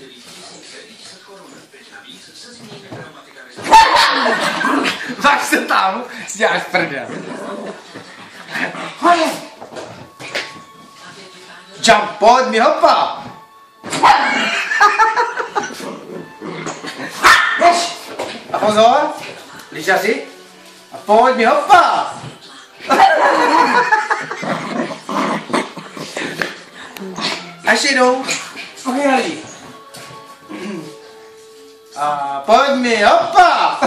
Tak se tam, děláš prdel. Jump, pojď mi hopa. A pozor, Líša si. A pojď mi hopa. A ještě jednou. A pojď mi hopa.